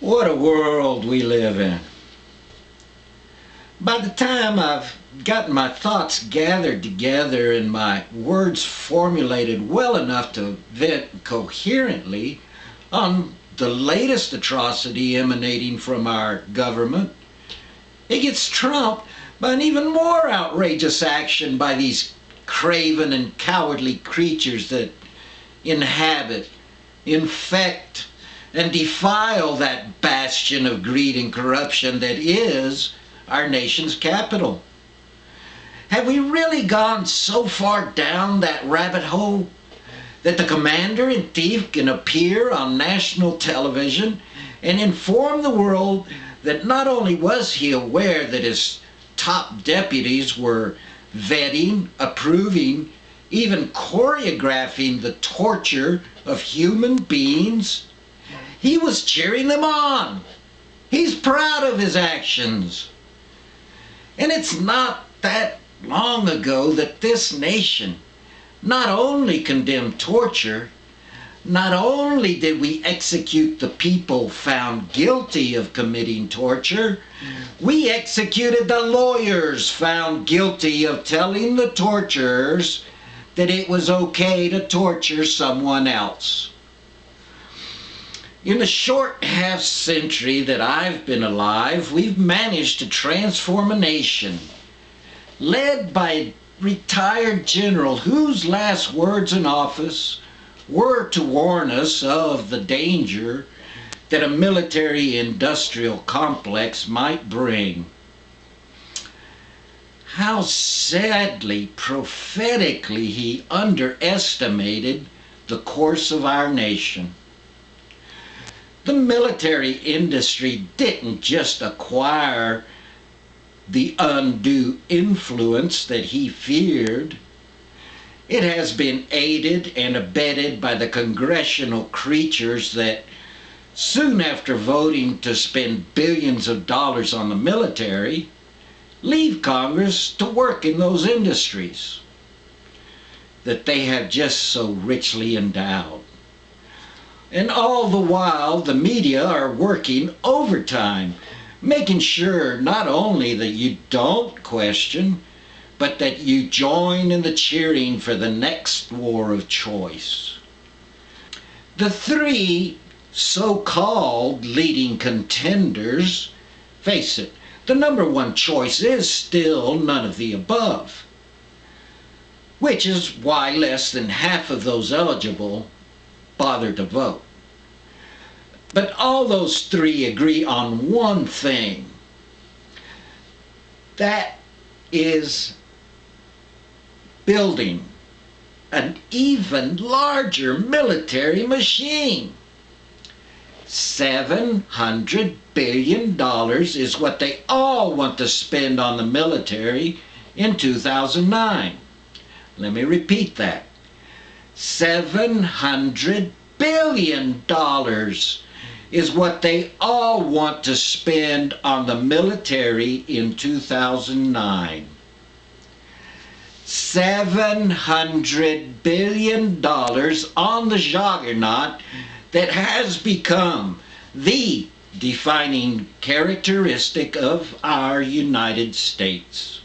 What a world we live in. By the time I've gotten my thoughts gathered together and my words formulated well enough to vent coherently on the latest atrocity emanating from our government, it gets trumped by an even more outrageous action by these craven and cowardly creatures that inhabit, infect, and defile that bastion of greed and corruption that is our nation's capital. Have we really gone so far down that rabbit hole that the commander in chief can appear on national television and inform the world that not only was he aware that his top deputies were vetting, approving, even choreographing the torture of human beings, he was cheering them on. He's proud of his actions. And it's not that long ago that this nation not only condemned torture, not only did we execute the people found guilty of committing torture, we executed the lawyers found guilty of telling the torturers that it was okay to torture someone else. In the short half century that I've been alive, we've managed to transform a nation led by a retired general whose last words in office were to warn us of the danger that a military industrial complex might bring. How sadly, prophetically, he underestimated the course of our nation. The military industry didn't just acquire the undue influence that he feared. It has been aided and abetted by the congressional creatures that soon after voting to spend billions of dollars on the military, leave Congress to work in those industries that they have just so richly endowed. And all the while, the media are working overtime, making sure not only that you don't question, but that you join in the cheering for the next war of choice. The three so-called leading contenders, face it, the number one choice is still none of the above, which is why less than half of those eligible bother to vote. But all those three agree on one thing. That is building an even larger military machine. $700 billion is what they all want to spend on the military in 2009. Let me repeat that. $700 billion is what they all want to spend on the military in 2009. $700 billion on the juggernaut that has become the defining characteristic of our United States.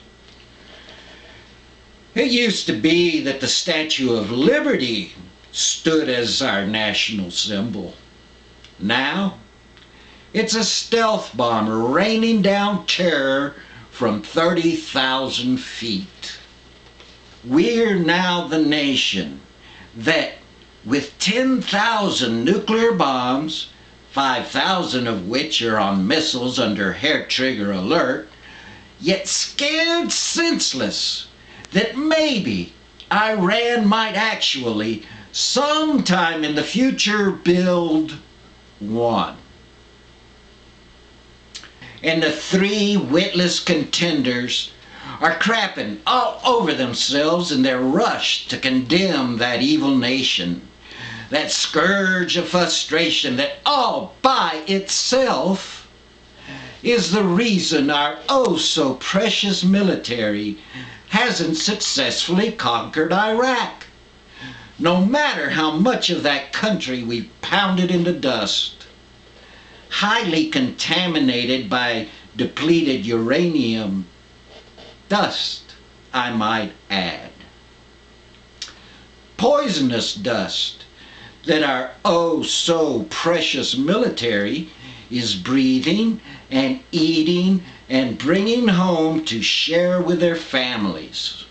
It used to be that the Statue of Liberty stood as our national symbol. Now, it's a stealth bomber raining down terror from 30,000 feet. We're now the nation that, with 10,000 nuclear bombs, 5,000 of which are on missiles under hair trigger alert, yet scared senseless that maybe Iran might actually, sometime in the future, build one. And the three witless contenders are crapping all over themselves in their rush to condemn that evil nation, that scourge of frustration that all by itself is the reason our oh so precious military hasn't successfully conquered Iraq no matter how much of that country we've pounded into dust. highly contaminated by depleted uranium dust, I might add. Poisonous dust that our oh so precious military is breathing and eating and bringing home to share with their families.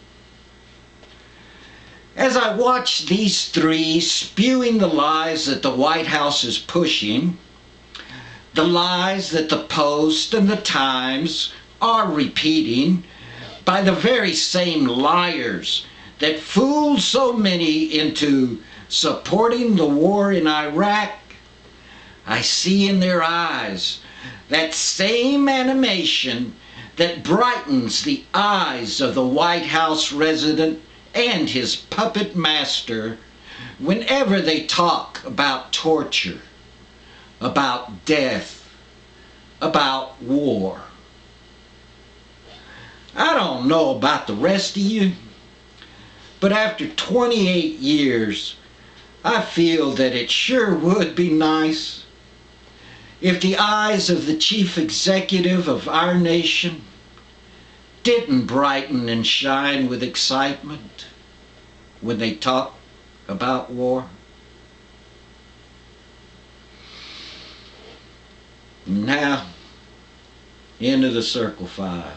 As I watch these three spewing the lies that the White House is pushing, the lies that the Post and the Times are repeating by the very same liars that fooled so many into supporting the war in Iraq, I see in their eyes that same animation that brightens the eyes of the White House resident and his puppet master whenever they talk about torture, about death, about war. I don't know about the rest of you, but after 28 years, I feel that it sure would be nice if the eyes of the chief executive of our nation didn't brighten and shine with excitement when they talk about war. Now, into the circle file.